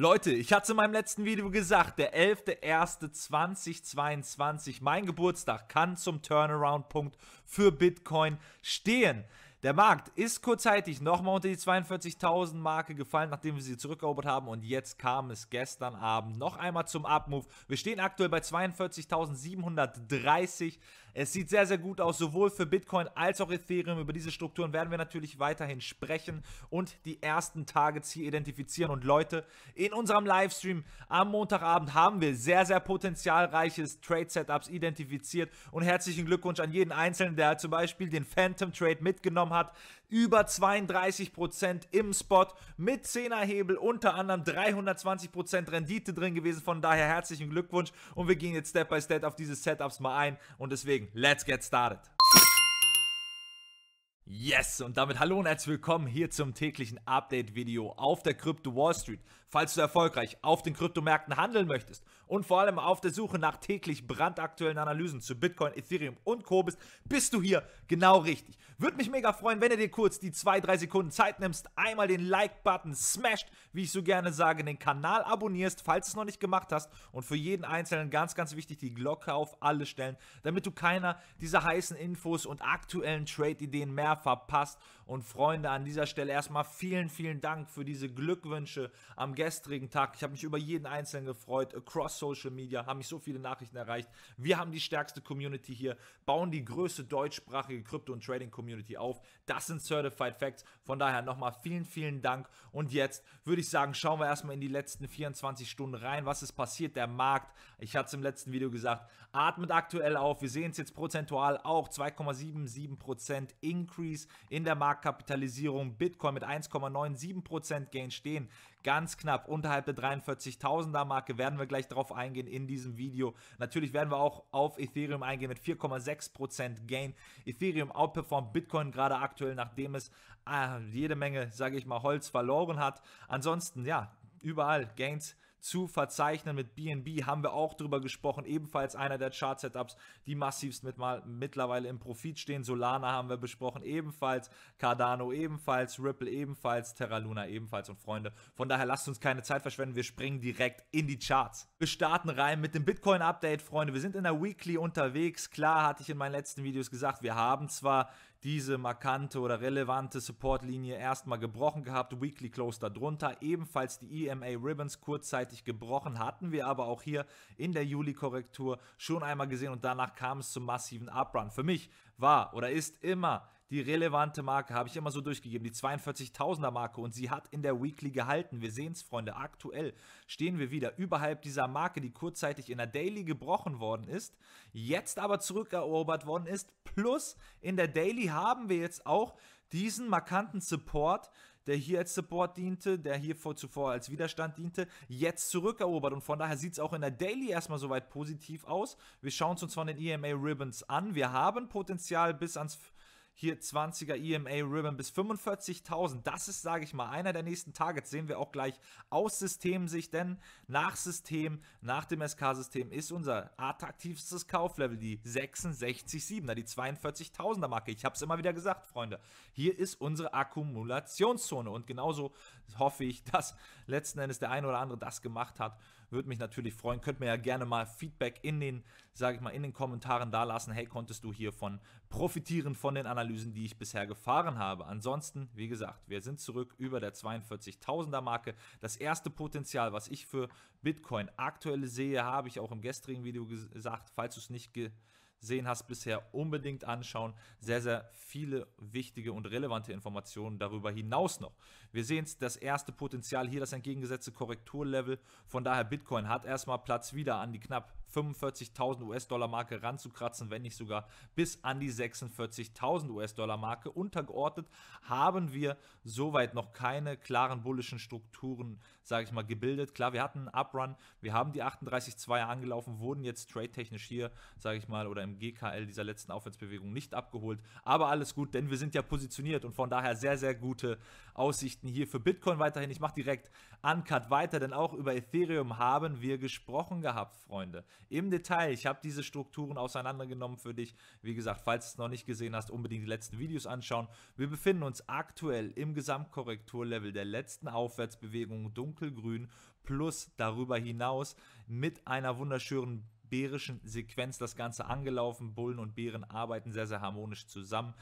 Leute, ich hatte in meinem letzten Video gesagt, der 11.01.2022, mein Geburtstag, kann zum Turnaround-Punkt für Bitcoin stehen. Der Markt ist kurzzeitig nochmal unter die 42.000 Marke gefallen, nachdem wir sie zurückerobert haben und jetzt kam es gestern Abend noch einmal zum Upmove. Wir stehen aktuell bei 42.730. Es sieht sehr, sehr gut aus, sowohl für Bitcoin als auch Ethereum. Über diese Strukturen werden wir natürlich weiterhin sprechen und die ersten Targets hier identifizieren. Und Leute, in unserem Livestream am Montagabend haben wir sehr, sehr potenzialreiches Trade-Setups identifiziert und herzlichen Glückwunsch an jeden Einzelnen, der zum Beispiel den Phantom Trade mitgenommen hat. Über 32% im Spot mit 10er Hebel, unter anderem 320% Rendite drin gewesen. Von daher herzlichen Glückwunsch und wir gehen jetzt Step by Step auf diese Setups mal ein und deswegen, let's get started. Yes, und damit hallo und herzlich willkommen hier zum täglichen Update-Video auf der Crypto Wall Street. Falls du erfolgreich auf den Kryptomärkten handeln möchtest und vor allem auf der Suche nach täglich brandaktuellen Analysen zu Bitcoin, Ethereum und Co. bist, bist du hier genau richtig. Würde mich mega freuen, wenn du dir kurz die 2-3 Sekunden Zeit nimmst, einmal den Like-Button smasht, wie ich so gerne sage, den Kanal abonnierst, falls du es noch nicht gemacht hast und für jeden Einzelnen ganz, ganz wichtig die Glocke auf alle stellen, damit du keiner dieser heißen Infos und aktuellen Trade-Ideen mehr verpasst. Und Freunde, an dieser Stelle erstmal vielen, vielen Dank für diese Glückwünsche am gestrigen Tag. Ich habe mich über jeden Einzelnen gefreut. Across Social Media haben mich so viele Nachrichten erreicht. Wir haben die stärkste Community hier, bauen die größte deutschsprachige Krypto- und Trading-Community auf. Das sind Certified Facts. Von daher nochmal vielen, vielen Dank. Und jetzt würde ich sagen, schauen wir erstmal in die letzten 24 Stunden rein. Was ist passiert? Der Markt, ich hatte es im letzten Video gesagt, atmet aktuell auf. Wir sehen es jetzt prozentual auch 2,77% Increase in der Marktkapitalisierung. Bitcoin mit 1,97% Gain stehen ganz knapp unterhalb der 43.000er Marke. Werden wir gleich darauf eingehen in diesem Video. Natürlich werden wir auch auf Ethereum eingehen mit 4,6% Gain. Ethereum outperformt Bitcoin gerade aktuell, nachdem es äh, jede Menge, sage ich mal, Holz verloren hat. Ansonsten, ja, überall Gains zu verzeichnen. Mit BNB haben wir auch drüber gesprochen, ebenfalls einer der Chart-Setups, die massivst mit mal mittlerweile im Profit stehen. Solana haben wir besprochen, ebenfalls, Cardano ebenfalls, Ripple ebenfalls, Terra Luna ebenfalls und Freunde. Von daher lasst uns keine Zeit verschwenden, wir springen direkt in die Charts. Wir starten rein mit dem Bitcoin-Update, Freunde. Wir sind in der Weekly unterwegs. Klar hatte ich in meinen letzten Videos gesagt, wir haben zwar diese markante oder relevante Supportlinie erstmal gebrochen gehabt. Weekly Close darunter. Ebenfalls die EMA Ribbons kurzzeitig gebrochen. Hatten wir aber auch hier in der Juli-Korrektur schon einmal gesehen und danach kam es zum massiven Uprun. Für mich war oder ist immer die relevante Marke, habe ich immer so durchgegeben, die 42.000er Marke und sie hat in der Weekly gehalten. Wir sehen es, Freunde, aktuell stehen wir wieder überhalb dieser Marke, die kurzzeitig in der Daily gebrochen worden ist, jetzt aber zurückerobert worden ist. Plus in der Daily haben wir jetzt auch diesen markanten Support, der hier als Support diente, der hier vor, zuvor als Widerstand diente, jetzt zurückerobert. Und von daher sieht es auch in der Daily erstmal soweit positiv aus. Wir schauen es uns von den EMA Ribbons an. Wir haben Potenzial bis ans hier 20er EMA Ribbon bis 45.000. Das ist, sage ich mal, einer der nächsten Targets. Sehen wir auch gleich aus Systemsicht, denn nach System, nach dem SK-System ist unser attraktivstes Kauflevel die 66,7er, die 42.000er Marke. Ich habe es immer wieder gesagt, Freunde. Hier ist unsere Akkumulationszone und genauso hoffe ich, dass letzten Endes der eine oder andere das gemacht hat. Würde mich natürlich freuen. Könnt mir ja gerne mal Feedback in den, sage ich mal, in den Kommentaren da lassen. Hey, konntest du hiervon profitieren von den Analysen, die ich bisher gefahren habe? Ansonsten, wie gesagt, wir sind zurück über der 42.000er Marke. Das erste Potenzial, was ich für Bitcoin aktuell sehe, habe ich auch im gestrigen Video gesagt. Falls du es nicht ge gesehen hast bisher, unbedingt anschauen. Sehr, sehr viele wichtige und relevante Informationen darüber hinaus noch. Wir sehen das erste Potenzial hier, das entgegengesetzte Korrekturlevel. Von daher, Bitcoin hat erstmal Platz wieder an die knapp 45.000 US-Dollar Marke ranzukratzen, wenn nicht sogar bis an die 46.000 US-Dollar Marke. Untergeordnet haben wir soweit noch keine klaren bullischen Strukturen, sage ich mal, gebildet. Klar, wir hatten einen Uprun, wir haben die 38.2 angelaufen, wurden jetzt trade-technisch hier, sage ich mal, oder im GKL dieser letzten Aufwärtsbewegung nicht abgeholt. Aber alles gut, denn wir sind ja positioniert und von daher sehr, sehr gute Aussichten hier für Bitcoin weiterhin. Ich mache direkt Uncut weiter, denn auch über Ethereum haben wir gesprochen gehabt, Freunde. Im Detail, ich habe diese Strukturen auseinandergenommen für dich. Wie gesagt, falls du es noch nicht gesehen hast, unbedingt die letzten Videos anschauen. Wir befinden uns aktuell im Gesamtkorrekturlevel der letzten Aufwärtsbewegung dunkelgrün plus darüber hinaus mit einer wunderschönen bärischen Sequenz das Ganze angelaufen. Bullen und Bären arbeiten sehr, sehr harmonisch zusammen.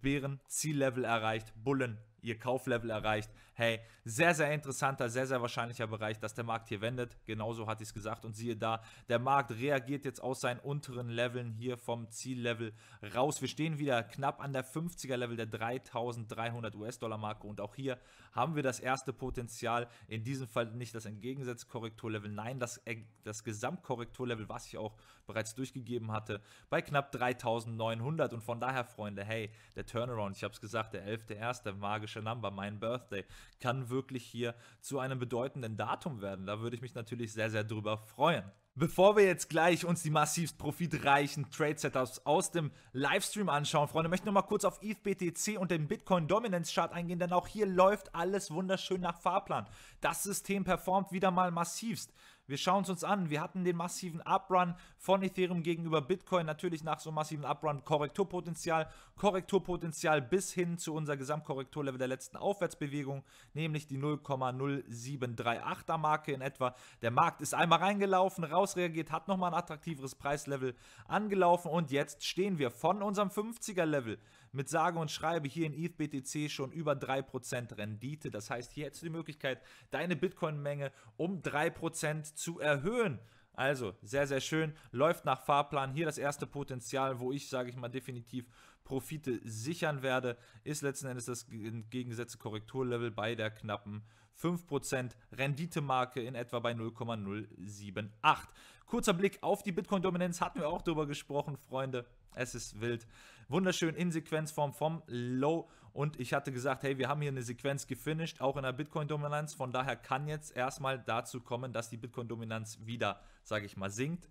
Bären Ziellevel erreicht, Bullen ihr Kauflevel erreicht. Hey, sehr, sehr interessanter, sehr, sehr wahrscheinlicher Bereich, dass der Markt hier wendet. Genauso hatte ich es gesagt. Und siehe da, der Markt reagiert jetzt aus seinen unteren Leveln hier vom Ziellevel raus. Wir stehen wieder knapp an der 50er Level der 3300 US-Dollar Marke. Und auch hier haben wir das erste Potenzial. In diesem Fall nicht das Entgegensatzkorrekturlevel, nein, das, das Gesamtkorrekturlevel, was ich auch bereits durchgegeben hatte, bei knapp 3900. Und von daher, Freunde, hey, der Turnaround, ich habe es gesagt, der 11.1., der magische Number, mein Birthday, kann wirklich hier zu einem bedeutenden Datum werden. Da würde ich mich natürlich sehr, sehr drüber freuen. Bevor wir jetzt gleich uns die massivst profitreichen Trade Setups aus dem Livestream anschauen, Freunde, möchte ich nochmal kurz auf ETHBTC und den Bitcoin Dominance Chart eingehen, denn auch hier läuft alles wunderschön nach Fahrplan. Das System performt wieder mal massivst. Wir schauen es uns an. Wir hatten den massiven Uprun von Ethereum gegenüber Bitcoin. Natürlich nach so massiven Uprun Korrekturpotenzial. Korrekturpotenzial bis hin zu unser Gesamtkorrekturlevel der letzten Aufwärtsbewegung, nämlich die 0,0738er Marke in etwa. Der Markt ist einmal reingelaufen, rausreagiert, hat nochmal ein attraktiveres Preislevel angelaufen und jetzt stehen wir von unserem 50er Level mit sage und schreibe hier in ETHBTC schon über 3% Rendite. Das heißt, hier hättest du die Möglichkeit, deine Bitcoin-Menge um 3% zu erhöhen. Also, sehr, sehr schön. Läuft nach Fahrplan. Hier das erste Potenzial, wo ich, sage ich mal, definitiv Profite sichern werde, ist letzten Endes das entgegengesetzte Korrekturlevel bei der knappen 5% Renditemarke in etwa bei 0,078. Kurzer Blick auf die Bitcoin-Dominanz hatten wir auch drüber gesprochen, Freunde. Es ist wild. Wunderschön in Sequenzform vom Low. Und ich hatte gesagt, hey, wir haben hier eine Sequenz gefinisht, auch in der Bitcoin-Dominanz. Von daher kann jetzt erstmal dazu kommen, dass die Bitcoin-Dominanz wieder, sage ich mal, sinkt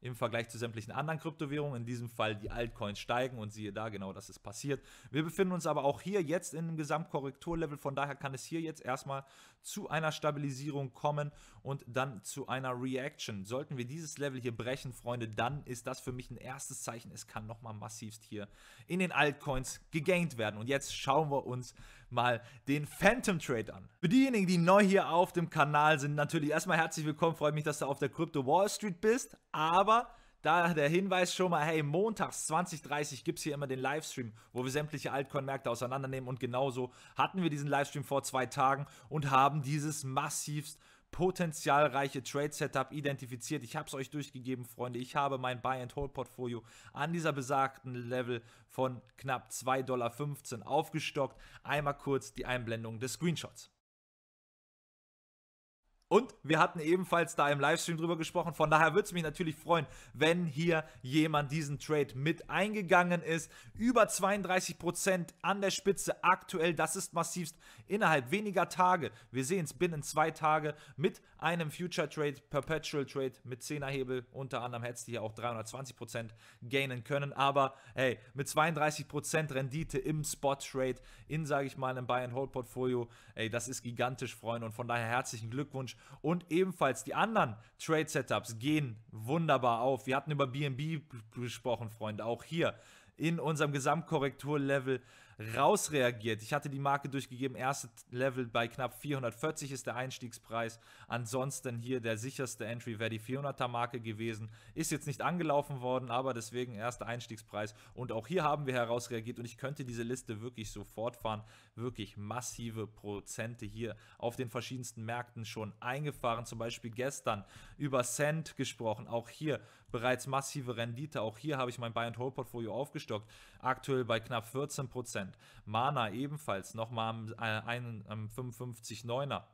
im Vergleich zu sämtlichen anderen Kryptowährungen. In diesem Fall die Altcoins steigen und siehe da, genau das ist passiert. Wir befinden uns aber auch hier jetzt in einem Gesamtkorrekturlevel, von daher kann es hier jetzt erstmal zu einer Stabilisierung kommen und dann zu einer Reaction. Sollten wir dieses Level hier brechen, Freunde, dann ist das für mich ein erstes Zeichen. Es kann nochmal massivst hier in den Altcoins gegaint werden. Und jetzt schauen wir uns mal den Phantom Trade an. Für diejenigen, die neu hier auf dem Kanal sind, natürlich erstmal herzlich willkommen. Freut mich, dass du auf der Crypto Wall Street bist. Aber da der Hinweis schon mal, hey, montags 2030 gibt es hier immer den Livestream, wo wir sämtliche Altcoin-Märkte auseinandernehmen. Und genauso hatten wir diesen Livestream vor zwei Tagen und haben dieses massivst potenzialreiche Trade-Setup identifiziert. Ich habe es euch durchgegeben, Freunde. Ich habe mein Buy-and-Hold-Portfolio an dieser besagten Level von knapp 2,15 Dollar aufgestockt. Einmal kurz die Einblendung des Screenshots. Und wir hatten ebenfalls da im Livestream drüber gesprochen. Von daher würde es mich natürlich freuen, wenn hier jemand diesen Trade mit eingegangen ist. Über 32% an der Spitze aktuell. Das ist massivst innerhalb weniger Tage. Wir sehen es binnen zwei Tage mit einem Future Trade, Perpetual Trade mit 10er Hebel. Unter anderem hättest du hier auch 320% gainen können. Aber hey, mit 32% Rendite im Spot Trade in, sage ich mal, einem Buy-and-Hold-Portfolio, ey, das ist gigantisch, Freunde. Und von daher herzlichen Glückwunsch und ebenfalls die anderen Trade-Setups gehen wunderbar auf. Wir hatten über BNB gesprochen, Freunde. Auch hier in unserem Gesamtkorrekturlevel rausreagiert. Ich hatte die Marke durchgegeben, erste Level bei knapp 440 ist der Einstiegspreis. Ansonsten hier der sicherste Entry wäre die 400er Marke gewesen. Ist jetzt nicht angelaufen worden, aber deswegen erster Einstiegspreis. Und auch hier haben wir herausreagiert und ich könnte diese Liste wirklich so fortfahren. Wirklich massive Prozente hier auf den verschiedensten Märkten schon eingefahren. Zum Beispiel gestern über Cent gesprochen. Auch hier bereits massive Rendite. Auch hier habe ich mein Buy-and-Hold-Portfolio aufgestockt. Aktuell bei knapp 14%. Mana ebenfalls nochmal am, äh, am 55,9er.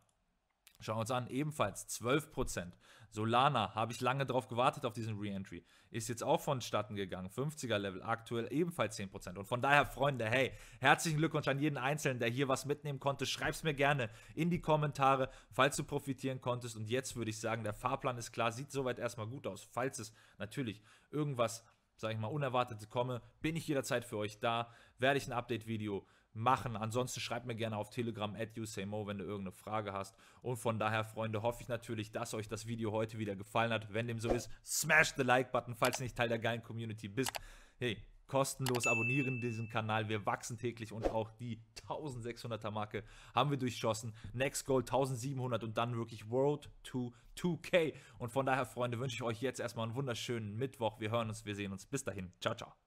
Schauen wir uns an, ebenfalls 12%. Solana, habe ich lange drauf gewartet auf diesen Reentry. Ist jetzt auch vonstatten gegangen. 50er Level, aktuell ebenfalls 10%. Und von daher, Freunde, hey, herzlichen Glückwunsch an jeden Einzelnen, der hier was mitnehmen konnte. Schreib es mir gerne in die Kommentare, falls du profitieren konntest. Und jetzt würde ich sagen, der Fahrplan ist klar, sieht soweit erstmal gut aus. Falls es natürlich irgendwas sage ich mal, Unerwartete komme, bin ich jederzeit für euch da, werde ich ein Update-Video machen. Ansonsten schreibt mir gerne auf Telegram at usaimo, wenn du irgendeine Frage hast. Und von daher, Freunde, hoffe ich natürlich, dass euch das Video heute wieder gefallen hat. Wenn dem so ist, smash the Like-Button, falls du nicht Teil der geilen Community bist. Hey, kostenlos abonnieren diesen Kanal. Wir wachsen täglich und auch die 1600er Marke haben wir durchschossen. Next Goal 1700 und dann wirklich World to 2K. Und von daher, Freunde, wünsche ich euch jetzt erstmal einen wunderschönen Mittwoch. Wir hören uns, wir sehen uns. Bis dahin. Ciao, ciao.